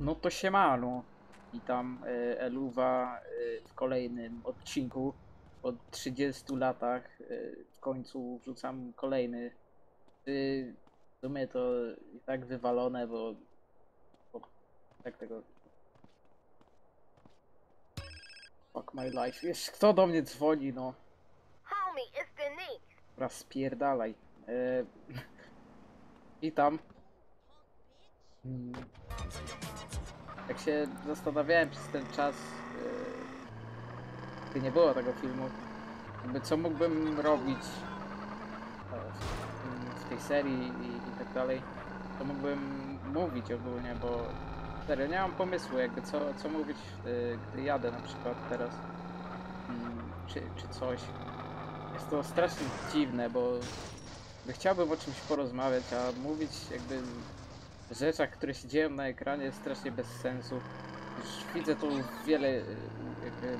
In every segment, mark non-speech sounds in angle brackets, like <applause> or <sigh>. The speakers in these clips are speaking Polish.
No to siemano. Witam e, Eluwa e, w kolejnym odcinku. Po 30 latach e, w końcu wrzucam kolejny. Y, W sumie to i tak wywalone, bo, bo tak tego... Fuck my life. Wiesz, kto do mnie dzwoni, no. Homie, it's Denise. Raz spierdalaj. E, <laughs> witam. Mm. Jak się zastanawiałem przez ten czas, e, gdy nie było tego filmu, co mógłbym robić e, w, tej serii i, i tak dalej, to mógłbym mówić ogólnie, bo serio nie mam pomysłu jakby co, co mówić, e, gdy jadę na przykład teraz, mm, czy, czy coś. Jest to strasznie dziwne, bo chciałbym o czymś porozmawiać, a mówić jakby rzeczach, które się dzieją na ekranie jest strasznie bez sensu. Już widzę tu wiele y, jakby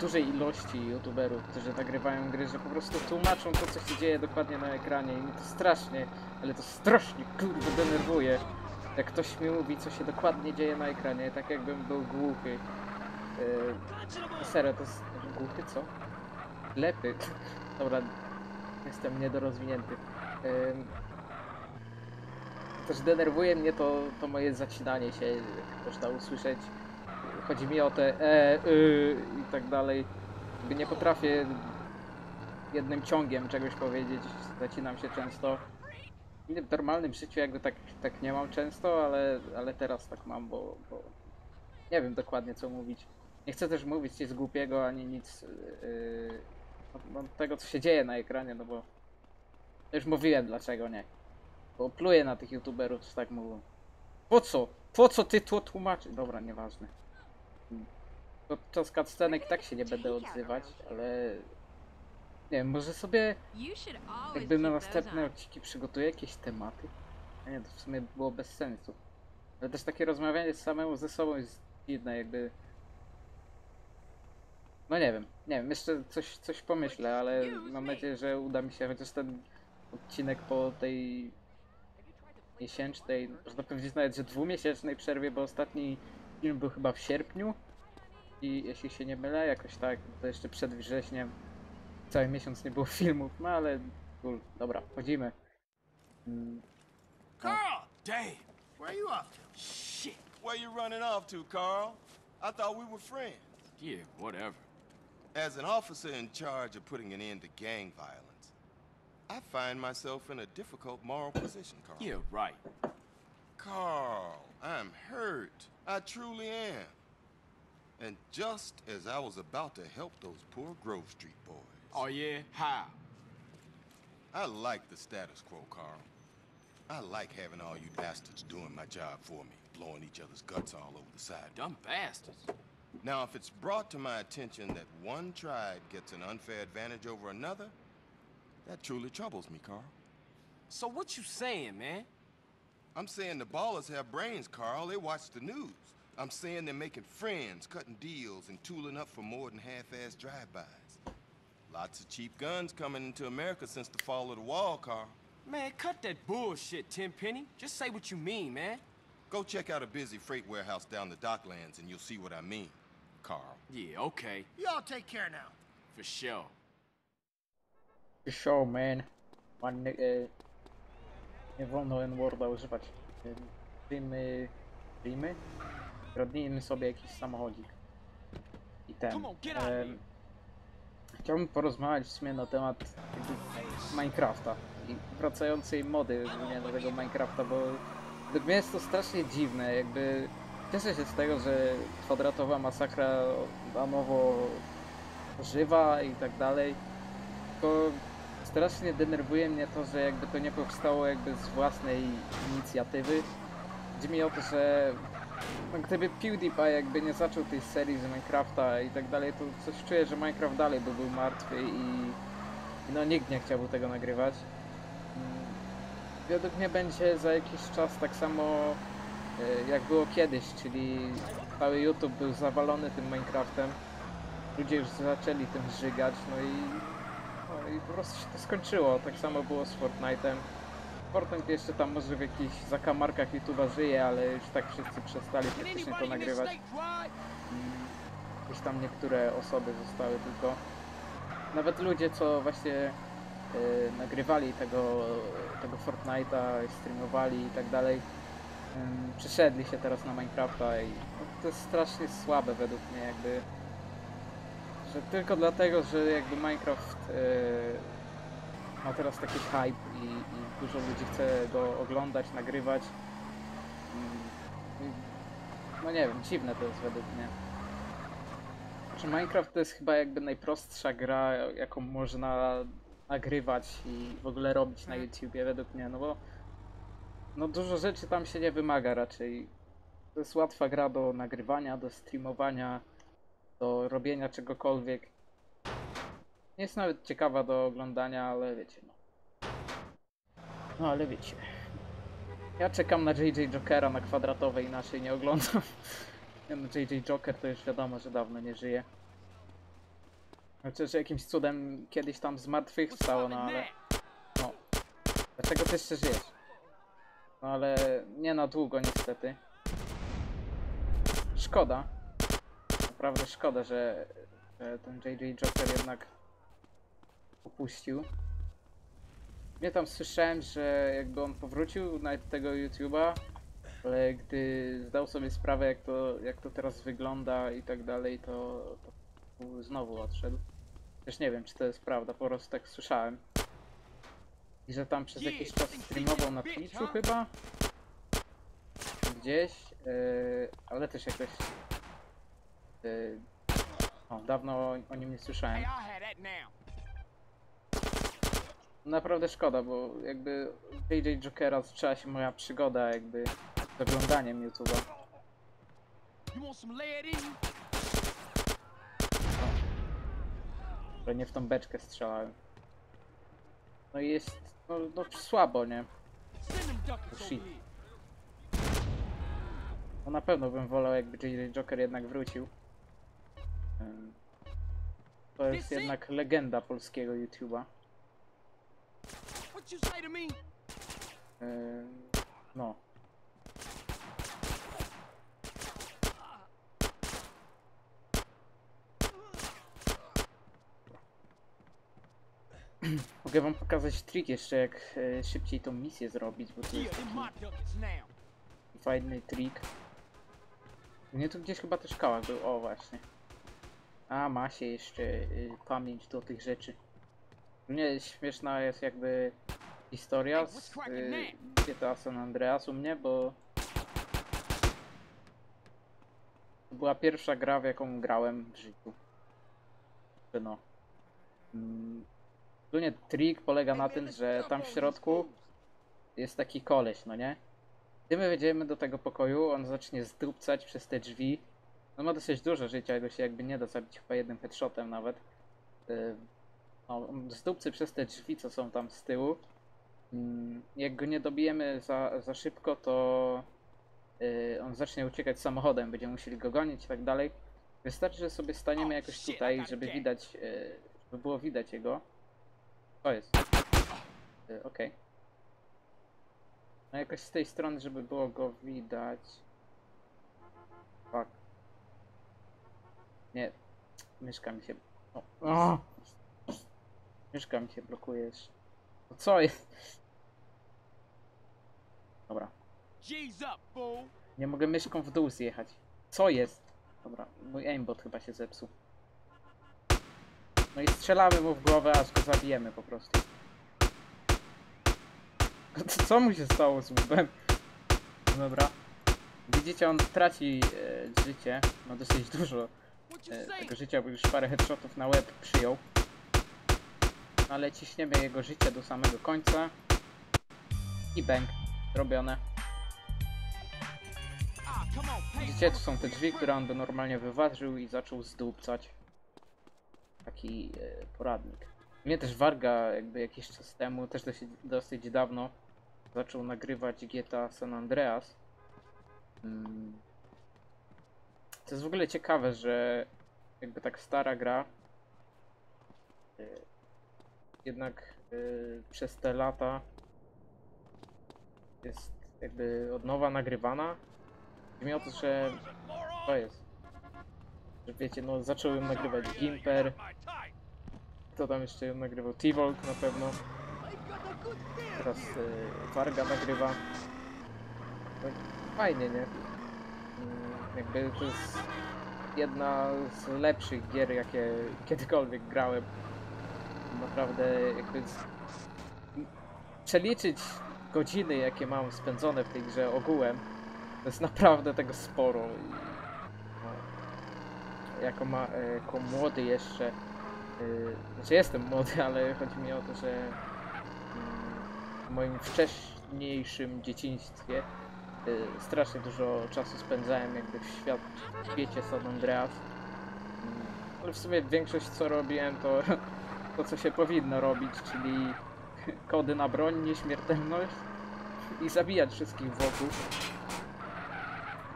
dużej ilości youtuberów, którzy nagrywają gry, że po prostu tłumaczą to, co się dzieje dokładnie na ekranie i mnie to strasznie, ale to strasznie kurwa denerwuje. Jak ktoś mi mówi, co się dokładnie dzieje na ekranie, tak jakbym był głuchy. Yy, serio, to jest głuchy, co? Lepy. <laughs> Dobra, jestem niedorozwinięty. Ym, Też denerwuje mnie to, to moje zacinanie się, jak można usłyszeć. Chodzi mi o te e, y i tak dalej. Jakby nie potrafię jednym ciągiem czegoś powiedzieć, zacinam się często. W normalnym życiu jakby tak, tak nie mam często, ale, ale teraz tak mam, bo, bo nie wiem dokładnie co mówić. Nie chcę też mówić nic głupiego, ani nic yy, no, no, tego, co się dzieje na ekranie, no bo już mówiłem dlaczego nie. Bo pluję na tych youtuberów, co tak mówią. Po co? Po co ty to tłumaczysz? Dobra, nieważne. Hmm. Podczas cutscenek i tak się nie będę odzywać, ale... Nie wiem, może sobie jakby na następne odcinki przygotuję jakieś tematy. Nie, to w sumie było bez sensu. Ale też takie rozmawianie samemu ze sobą jest dziwne, jakby... No nie wiem, nie wiem, jeszcze coś, coś pomyślę, ale mam nadzieję, że uda mi się chociaż ten odcinek po tej miesięcznej, można powiedzieć nawet, że dwumiesięcznej przerwie, bo ostatni film był chyba w sierpniu i jeśli się nie mylę, jakoś tak, to jeszcze przed wrześniem cały miesiąc nie było <laughs> filmów, no ale cool, dobra, chodzimy. Mm, Carl! Damn! Where you off to? Shit! Where you running off to, Carl? I thought we were friends. Yeah, whatever. As an officer in charge of putting an end to gang violence, I find myself in a difficult moral position, Carl. Yeah, right. Carl, I'm hurt. I truly am. And just as I was about to help those poor Grove Street boys, Oh, yeah? How? I like the status quo, Carl. I like having all you bastards doing my job for me, blowing each other's guts all over the side. Dumb bastards. Now, if it's brought to my attention that one tribe gets an unfair advantage over another, that truly troubles me, Carl. So what you saying, man? I'm saying the ballers have brains, Carl. They watch the news. I'm saying they're making friends, cutting deals, and tooling up for more than half-assed drive-bys. Lots of cheap guns coming into America since the fall of the wall, Carl. Man, cut that bullshit, Tenpenny. Just say what you mean, man. Go check out a busy freight warehouse down the docklands, and you'll see what I mean, Carl. Yeah, okay. Y'all take care now. For sure. Show man. Man, e, nie wolno N-worda używać. Rymy, rymy? Kradnijmy sobie jakiś samochodzik. I ten. Chciałbym porozmawiać w sumie na temat Minecrafta i wracającej mody do tego Minecrafta, bo według mnie jest to strasznie dziwne, jakby cieszę się z tego, że kwadratowa masakra na nowo żywa i tak dalej, tylko strasznie denerwuje mnie to, że jakby to nie powstało jakby z własnej inicjatywy. Chodzi mi o to, że no, gdyby PewDiePie jakby nie zaczął tej serii z Minecrafta i tak dalej, to coś czuję, że Minecraft dalej by był martwy i, no nikt nie chciałby tego nagrywać. Mm, Według mnie będzie za jakiś czas tak samo e, jak było kiedyś, czyli cały YouTube był zawalony tym Minecraftem. Ludzie już zaczęli tym żygać, no i, no i po prostu się to skończyło. Tak samo było z Fortnite'em. Fortnite jeszcze tam może w jakichś zakamarkach YouTube'a żyje, ale już tak wszyscy przestali praktycznie to nagrywać. ride? Gdzieś tam niektóre osoby zostały tylko. Nawet ludzie, co właśnie e, nagrywali tego, tego Fortnite'a, streamowali i tak dalej, em, przeszedli się teraz na Minecrafta i no, to jest strasznie słabe według mnie jakby, że tylko dlatego, że jakby Minecraft e, ma teraz taki hype i, i dużo ludzi chce go oglądać, nagrywać. i- No nie wiem, dziwne to jest według mnie. Że Minecraft to jest chyba jakby najprostsza gra, jaką można nagrywać i w ogóle robić na YouTubie według mnie, no bo no dużo rzeczy tam się nie wymaga raczej. To jest łatwa gra do nagrywania, do streamowania, do robienia czegokolwiek. Nie jest nawet ciekawa do oglądania, ale wiecie no. No ale wiecie. Ja czekam na JJ Jokera na kwadratowej, inaczej nie oglądam. <laughs> No, JJ Joker to już wiadomo, że dawno nie żyje. Chociaż jakimś cudem kiedyś tam zmartwychwstało, no ale... No. Dlaczego ty jeszcze żyjesz? No ale nie na długo niestety. Szkoda. Naprawdę szkoda, że, ten JJ Joker jednak opuścił. Nie tam słyszałem, że jakby on powrócił na tego YouTube'a, ale gdy zdał sobie sprawę jak to, jak to teraz wygląda i tak dalej, to, to znowu odszedł. Też nie wiem, czy to jest prawda, po prostu tak słyszałem. I że tam przez jakiś czas streamował na Twitchu chyba? Gdzieś, yy, ale też jakoś... Yy, o, dawno o, o nim nie słyszałem. Naprawdę szkoda, bo jakby JJ Jokera zaczęła się moja przygoda jakby z oglądaniem YouTube'a. Że nie w tą beczkę strzelałem. No i jest, no, no słabo, nie? Over shit. No na pewno bym wolał jakby JJ Joker jednak wrócił. To jest jednak legenda polskiego YouTube'a. No. <clears throat> Mogę wam pokazać trik jeszcze, jak e, szybciej tą misję zrobić, bo to jest taki fajny trik. Nie tu gdzieś chyba też kałak był, o właśnie. A, ma się jeszcze y, pamięć do tych rzeczy. Nie, śmieszna jest jakby historia z y, GTA San Andreas u mnie, bo to była pierwsza gra, w jaką grałem w życiu. No. Mm, Ogólnie trik polega na tym, że tam w środku jest taki koleś, no nie? Gdy my wejdziemy do tego pokoju, on zacznie zdupcać przez te drzwi. No ma dosyć dużo życia, jego się jakby nie da zabić chyba jednym headshotem nawet. Yy, No, on zdupcy przez te drzwi, co są tam z tyłu. Mm, Jak go nie dobijemy za, za szybko, to yy, on zacznie uciekać samochodem, będziemy musieli go gonić i tak dalej. Wystarczy, że sobie staniemy jakoś tutaj, żeby widać, yy, żeby było widać jego. To jest. Okej. No jakoś z tej strony, żeby było go widać. Fuck. Nie. Myszka mi się... O. o! Myszka mi się blokujesz. No co jest? Dobra. G's up, fool. Nie mogę myszką w dół zjechać. Co jest? Dobra, mój aimbot chyba się zepsuł. No i strzelamy mu w głowę, aż go zabijemy po prostu. <laughs> Co mu się stało z łbem? Dobra. Widzicie, on traci e, życie. Ma dosyć dużo E, tego życia, bo już parę headshotów na łeb przyjął. Ale ciśniemy jego życie do samego końca. I bang. Robione. Widzicie, tu są te drzwi, które on by normalnie wyważył i zaczął zdupcać. Taki e, poradnik. Mnie też Warga jakby jakiś czas temu, też dosyć, dosyć dawno, zaczął nagrywać GTA San Andreas. Mm. To jest w ogóle ciekawe, że jakby tak stara gra e, jednak e, przez te lata jest jakby od nowa nagrywana. Chodzi mi o to, że to jest. Że wiecie, no zacząłem nagrywać Gimper. Kto tam jeszcze ją nagrywał? T-Volk na pewno. Teraz y, Warga nagrywa. No, fajnie, nie? Jakby to jest jedna z lepszych gier, jakie kiedykolwiek grałem. Naprawdę jakby przeliczyć godziny, jakie mam spędzone w tej grze ogółem, to jest naprawdę tego sporo. No, jako, ma, jako młody jeszcze, y, znaczy jestem młody, <laughs> ale chodzi mi o to, że mm, w moim wcześniejszym dzieciństwie strasznie dużo czasu spędzałem jakby w, świat, w świecie San Andreas. Mm, Ale w sumie większość co robiłem to <laughs> to co się powinno robić, czyli <laughs> kody na broń, nieśmiertelność i zabijać wszystkich wokół.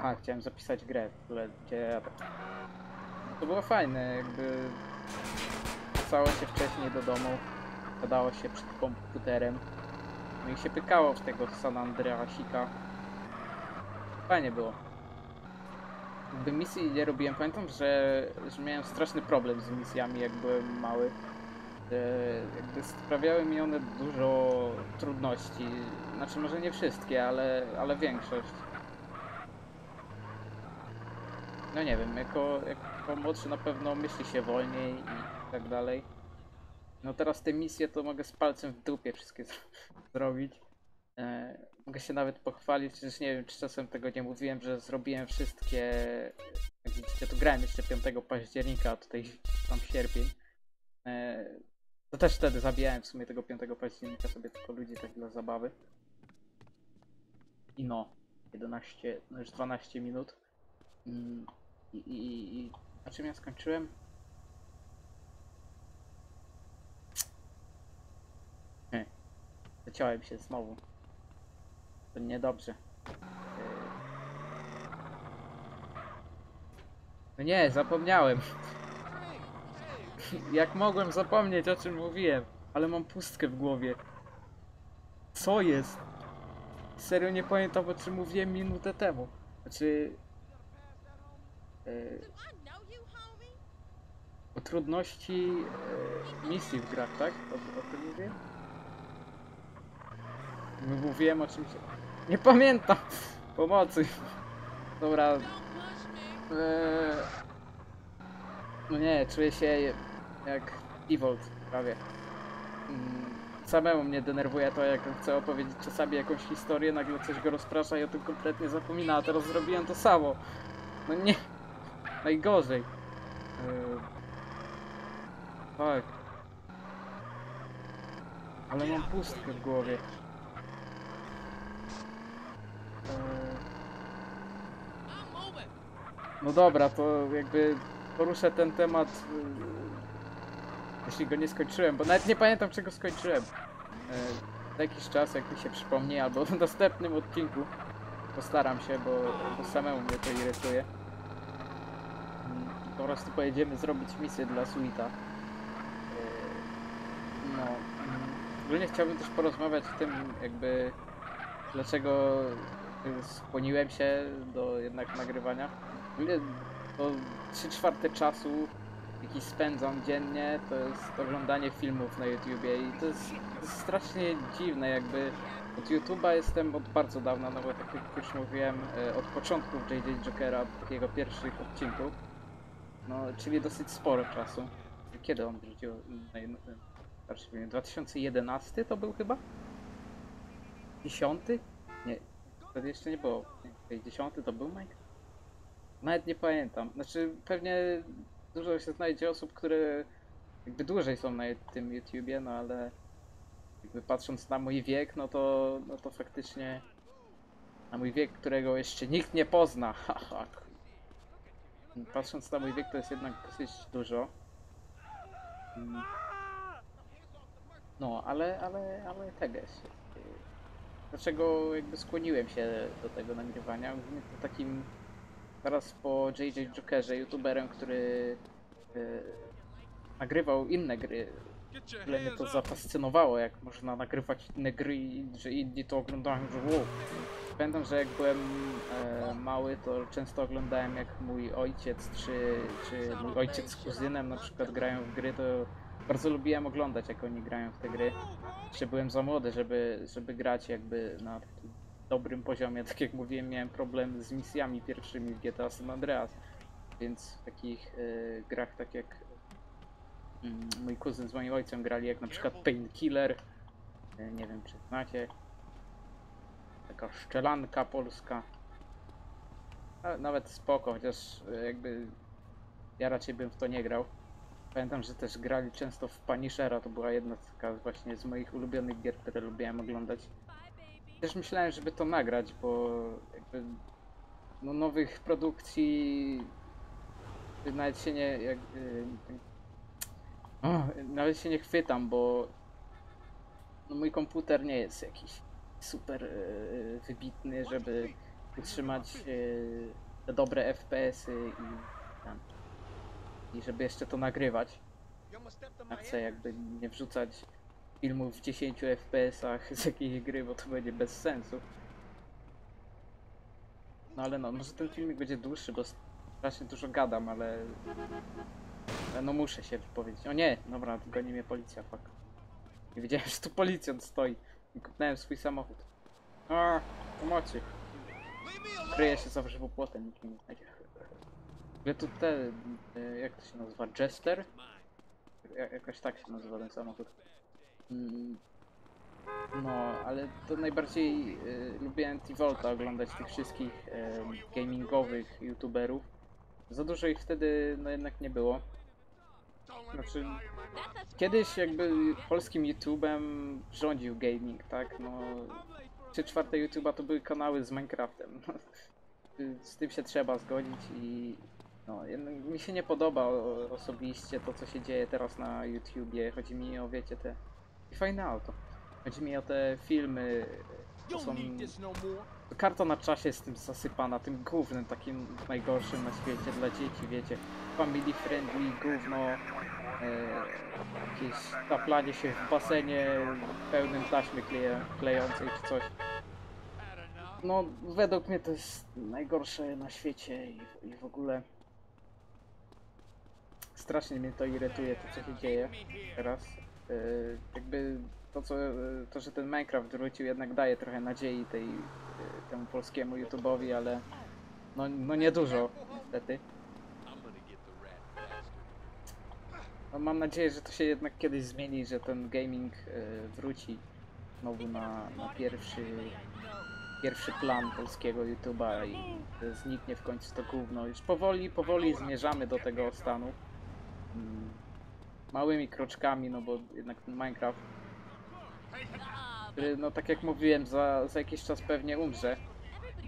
A, chciałem zapisać grę, ale gdzie jadę. To było fajne, jakby wracało się wcześniej do domu, gadało się przed komputerem, no i się pykało w tego San Andreasika. Fajnie było. Jakby misji nie robiłem, pamiętam, że, że miałem straszny problem z misjami jak byłem mały. Jakby sprawiały mi one dużo trudności. Znaczy może nie wszystkie, ale, ale większość. No nie wiem, jako, jako młodszy na pewno myśli się wolniej i tak dalej. No teraz te misje to mogę z palcem w dupie wszystkie zro- <laughs> zrobić. E, mogę się nawet pochwalić, przecież nie wiem czy czasem tego nie mówiłem, że zrobiłem wszystkie... Jak widzicie, to grałem jeszcze 5 października, a tutaj tam sierpień. E, to też wtedy zabijałem w sumie tego 5 października sobie tylko ludzi tak dla zabawy. I no, 11, no już 12 minut. Mm, I, i, i na czym ja skończyłem? Zaciąłem się znowu. To niedobrze. Yy. No nie, zapomniałem. <laughs> Jak mogłem zapomnieć o czym mówiłem, ale mam pustkę w głowie. Co jest? Serio nie pamiętam o czym mówiłem minutę temu. Znaczy... Yy, o trudności yy, misji w grach, tak? O, o tym mówię? Mówiłem o czymś... Nie pamiętam! Pomocy! Dobra... Eee... No nie, czuję się jak Evolt prawie. Mm, Samemu mnie denerwuje to, jak chcę opowiedzieć czasami jakąś historię, nagle coś go rozprasza i o tym kompletnie zapomina, a teraz zrobiłem to samo. No nie, najgorzej. Yy... Tak. Ale mam pustkę w głowie. No dobra, to jakby poruszę ten temat, yy, jeśli go nie skończyłem, bo nawet nie pamiętam czego skończyłem. Yy, jakiś czas, jak mi się przypomni, albo w następnym odcinku postaram się, bo, bo samemu mnie to irytuje. Mm, Po prostu pojedziemy zrobić misję dla Suita. Yy, No, mm, ogólnie chciałbym też porozmawiać o tym, jakby dlaczego skłoniłem się do jednak nagrywania. To 3 czwarte czasu, jaki spędzam dziennie, to jest oglądanie filmów na YouTubie i to jest, to jest strasznie dziwne, jakby od YouTube'a jestem od bardzo dawna, no bo tak jak już mówiłem, e, od początków JJ Jokera, takiego pierwszych odcinków, no czyli dosyć sporo czasu. Kiedy on wrzucił? wiem, 2011 to był chyba? 10? Wtedy jeszcze nie było. Nie, 10 to był Mike? Nawet nie pamiętam. Znaczy, pewnie dużo się znajdzie osób, które jakby dłużej są na tym YouTubie, no ale jakby patrząc na mój wiek, no to, no to faktycznie na mój wiek, którego jeszcze nikt nie pozna. <laughs> patrząc na mój wiek, to jest jednak dosyć dużo. Mm. No, ale, ale, ale tego jest. Dlaczego jakby skłoniłem się do tego nagrywania? Po takim teraz po JJ Jokerze, youtuberem, który e, nagrywał inne gry tyle mnie to zafascynowało, jak można nagrywać inne gry i że inni to oglądają, że wow. Pamiętam, że jak byłem e, mały, to często oglądałem jak mój ojciec czy, czy mój ojciec z kuzynem na przykład grają w gry, to bardzo lubiłem oglądać jak oni grają w te gry. Jeszcze byłem za młody, żeby, żeby grać jakby na dobrym poziomie. Tak jak mówiłem, miałem problem z misjami pierwszymi w GTA San Andreas. Więc w takich e, grach tak jak mm, mój kuzyn z moim ojcem grali, jak na przykład Painkiller. E, Nie wiem czy znacie. Taka szczelanka polska. Nawet spoko, chociaż e, jakby ja raczej bym w to nie grał. Pamiętam, że też grali często w Punishera, to była jedna taka właśnie z moich ulubionych gier, które lubiłem oglądać. Też myślałem, żeby to nagrać, bo jakby no, nowych produkcji nawet się nie jak, y, o, nawet się nie chwytam, bo no, mój komputer nie jest jakiś super y, wybitny, żeby utrzymać y, dobre FPS-y i, i żeby jeszcze to nagrywać. A chcę jakby nie wrzucać filmów w 10 FPS-ach z jakiejś gry, bo to będzie bez sensu. No ale no, może ten filmik będzie dłuższy, bo strasznie dużo gadam, ale... ale No muszę się wypowiedzieć. O nie, dobra, goni mnie policja, fuck. Nie wiedziałem, że tu policjant stoi. I kupnąłem swój samochód. A, pomocy. Kryje się za żywopłotem, nikt mnie nie znajdzie. Ale tu te, y, jak to się nazywa, Jester? Ja, jakoś tak się nazywa ten samochód. Mm, No, ale to najbardziej y, lubiłem T-Volta oglądać tych wszystkich y, gamingowych youtuberów. Za dużo ich wtedy no jednak nie było. Znaczy, kiedyś jakby polskim YouTubem rządził gaming, tak? No, trzy czwarte YouTuba to były kanały z Minecraftem. <laughs> Z tym się trzeba zgodzić i no, mi się nie podoba osobiście to, co się dzieje teraz na YouTubie. Chodzi mi o, wiecie, te... I fajne auto. Chodzi mi o te filmy, to są... Karta na czasie jest tym zasypana, tym gównem takim najgorszym na świecie dla dzieci, wiecie. Family friendly, gówno, e, jakieś taplanie się w basenie pełnym taśmy kleje, klejącej czy coś. No, według mnie to jest najgorsze na świecie i, i w ogóle strasznie mnie to irytuje, to co się dzieje teraz. E, jakby to, co, e, to, że ten Minecraft wrócił, jednak daje trochę nadziei tej, e, temu polskiemu YouTube'owi, ale no, no niedużo, niestety. No, mam nadzieję, że to się jednak kiedyś zmieni, że ten gaming e, wróci znowu na, na pierwszy, pierwszy plan polskiego YouTube'a i zniknie w końcu to gówno. Już powoli, powoli zmierzamy do tego stanu. Mm, Małymi kroczkami, no bo jednak ten Minecraft, który, no tak jak mówiłem, za, za jakiś czas pewnie umrze.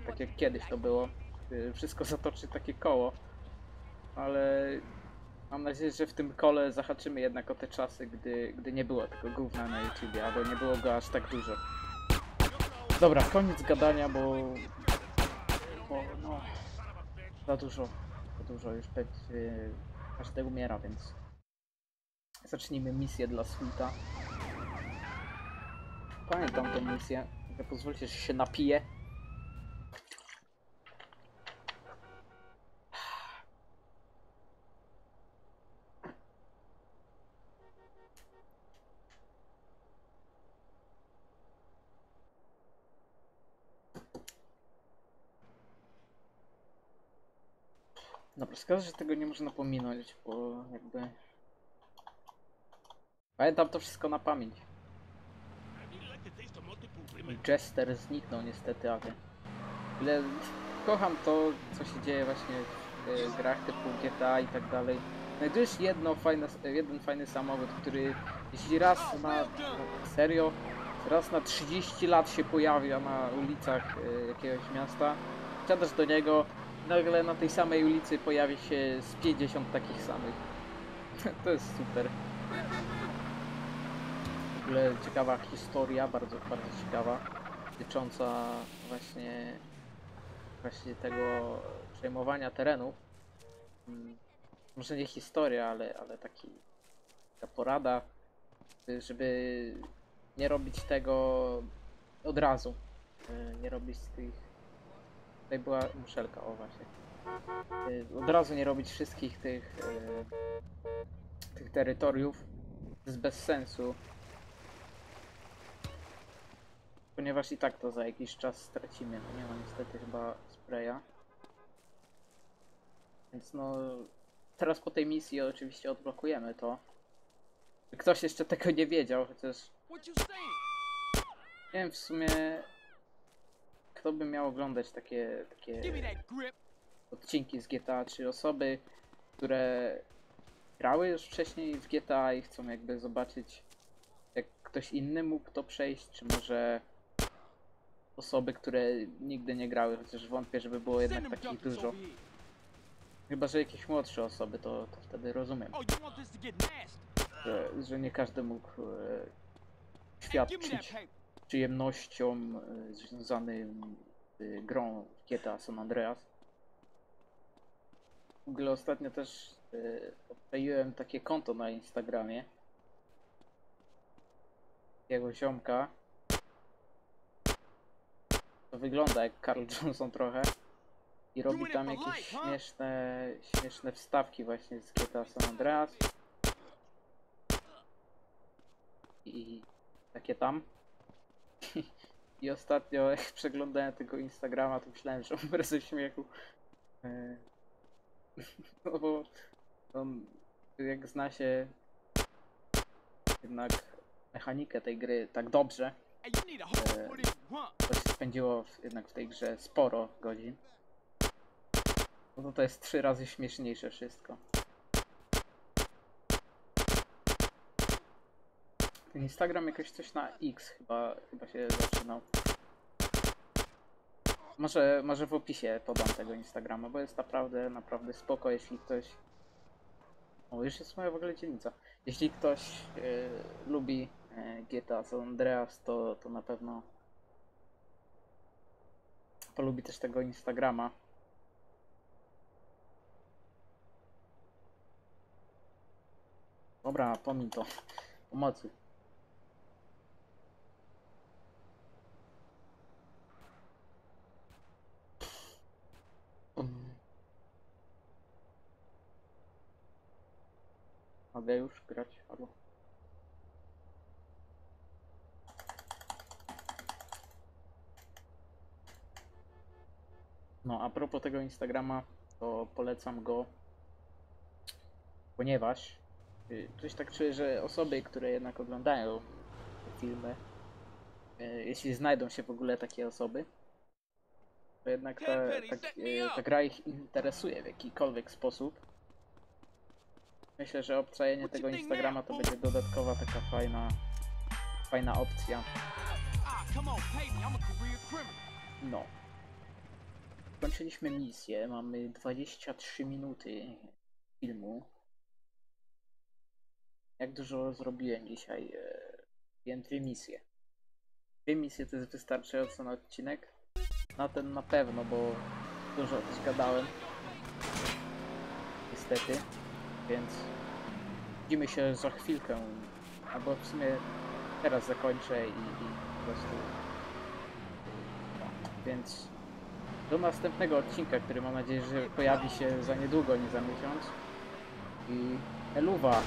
Tak jak kiedyś to było. Y, Wszystko zatoczy takie koło. Ale mam nadzieję, że w tym kole zahaczymy jednak o te czasy, gdy, gdy nie było tego gówna na YouTubie, albo nie było go aż tak dużo. Dobra, koniec gadania, bo... bo no... Za dużo, za dużo już będzie... Każdy umiera, więc... Zacznijmy misję dla Sweeta. Pamiętam tę misję. że Pozwólcie, że się napiję. Szkoda, że tego nie można pominąć, bo jakby... Pamiętam to wszystko na pamięć. Jester zniknął niestety, ale... Ale kocham to, co się dzieje właśnie w e, grach typu GTA i tak dalej. Znajdujesz jedno fajne, jeden fajny samochód, który jeśli raz na... Serio? Raz na 30 lat się pojawia na ulicach e, jakiegoś miasta. Wsiadasz do niego, nagle na tej samej ulicy pojawi się z 50 takich samych. <laughs> to jest super. W ogóle ciekawa historia, bardzo, bardzo ciekawa, dotycząca właśnie, właśnie tego przejmowania terenów. Mm, Może nie historia, ale, ale taki, taka porada. żeby nie robić tego od razu. Y, Nie robić tych. Tutaj była muszelka, o właśnie. Y, Od razu nie robić wszystkich tych, y, tych terytoriów. To jest bez sensu. Ponieważ i tak to za jakiś czas stracimy. No nie ma niestety chyba spraya. Więc no. Teraz po tej misji oczywiście odblokujemy to. Ktoś jeszcze tego nie wiedział, chociaż nie wiem w sumie kto by miał oglądać takie, takie odcinki z GTA, czy osoby, które grały już wcześniej w GTA i chcą jakby zobaczyć jak ktoś inny mógł to przejść, czy może osoby, które nigdy nie grały, chociaż wątpię, żeby było jednak takich dużo. Chyba, że jakieś młodsze osoby, to, to wtedy rozumiem, Oh, że, że nie każdy mógł e, świadczyć paper. przyjemnościom e, związanym z grą GTA San Andreas. W ogóle ostatnio też e, odpaliłem takie konto na Instagramie. Jego ziomka. To wygląda jak Carl <laughs> Johnson trochę. I robi tam jakieś śmieszne, śmieszne wstawki właśnie z GTA San Andreas. I takie tam. <laughs> I ostatnio jak przeglądałem tego Instagrama, to myślałem, że umrę ze śmiechu. E, <laughs> No bo on, jak zna się jednak mechanikę tej gry tak dobrze, grunt. to się spędziło w, jednak w tej grze sporo godzin. No to to jest trzy razy śmieszniejsze wszystko. Ten Instagram jakoś coś na X chyba, chyba się zaczynał. Może, może w opisie podam tego Instagrama, bo jest naprawdę, naprawdę spoko, jeśli ktoś... O, już jest moja w ogóle dzielnica. Jeśli ktoś e, lubi e, GTA San Andreas, to, to na pewno polubi też tego Instagrama. Dobra, pomij to. Pomocy. Mogę już grać? Halo? No, a propos tego Instagrama, to polecam go, ponieważ y, coś tak czuję, że osoby, które jednak oglądają te filmy, y, jeśli znajdą się w ogóle takie osoby, to jednak ta, tak, y, ta gra ich interesuje w jakikolwiek sposób. Myślę, że obczajenie tego Instagrama to będzie dodatkowa taka fajna, fajna opcja. Ah. No. Skończyliśmy misję, mamy 23 minuty filmu. Jak dużo zrobiłem dzisiaj? E, Wiem dwie misje. Dwie misje to jest wystarczająco na odcinek. Na ten na pewno, bo dużo też gadałem. Niestety. Więc widzimy się za chwilkę. Albo w sumie teraz zakończę i, i po prostu. Więc do następnego odcinka, który mam nadzieję, że pojawi się za niedługo, nie za miesiąc. I eluwa!